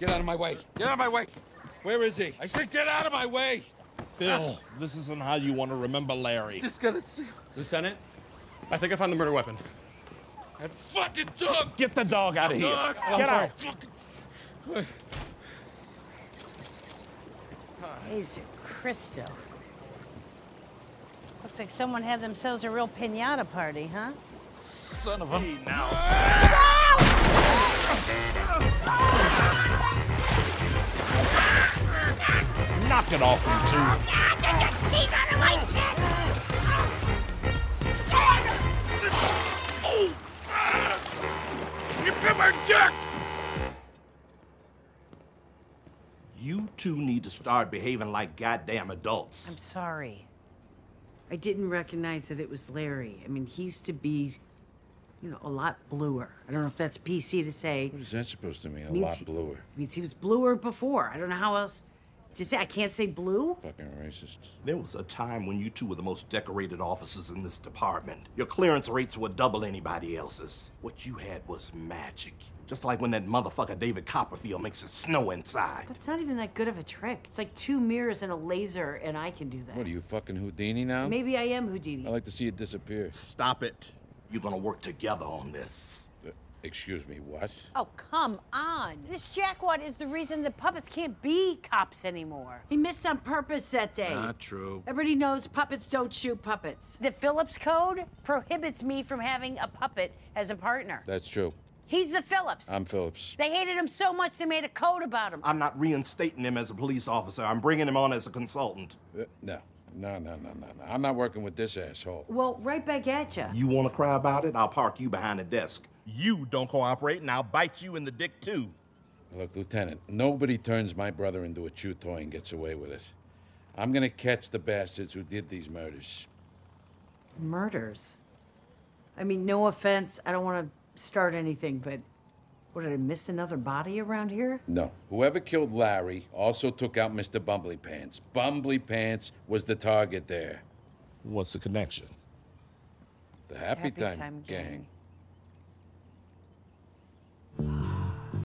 Get out of my way. Get out of my way. Where is he? I said get out of my way. Phil, this isn't how you want to remember Larry. Just gotta see. Lieutenant, I think I found the murder weapon. That fucking dog. Get the dog out of here. Dog. Get out. Jesus Christo. Looks like someone had themselves a real pinata party, huh? Son of a. Hey, now. Ah! Knock it off, you two. You bit my dick. You two need to start behaving like goddamn adults. I'm sorry. I didn't recognize that it was Larry. I mean, he used to be, you know, a lot bluer. I don't know if that's PC to say. What is that supposed to mean? A Means lot he- bluer. means he was bluer before. I don't know how else to say. I can't say blue. Fucking racist. There was a time when you two were the most decorated officers in this department. Your clearance rates were double anybody else's. What you had was magic. Just like when that motherfucker David Copperfield makes it snow inside. That's not even that good of a trick. It's like two mirrors and a laser, and I can do that. What are you fucking Houdini now? Maybe I am Houdini. I like to see it disappear. Stop it. You're gonna work together on this. Excuse me, what? Oh, come on. This jackwad is the reason the puppets can't be cops anymore. He missed on purpose that day. Not true. Everybody knows puppets don't shoot puppets. The Phillips Code prohibits me from having a puppet as a partner. That's true. He's the Phillips. I'm Phillips. They hated him so much they made a code about him. I'm not reinstating him as a police officer. I'm bringing him on as a consultant. Uh, no, no, no, no, no, no. I'm not working with this asshole. Well, right back at you. You wanna cry about it? I'll park you behind the desk. You don't cooperate, and I'll bite you in the dick too. Look, Lieutenant, nobody turns my brother into a chew toy and gets away with it. I'm gonna catch the bastards who did these murders. Murders. I mean, no offense. I don't want to start anything, but what did I miss another body around here? No. Whoever killed Larry also took out Mr. Bumbly Pants. Bumbly Pants was the target there. What's the connection? The Happy, Happy Time, Time gang. Gang.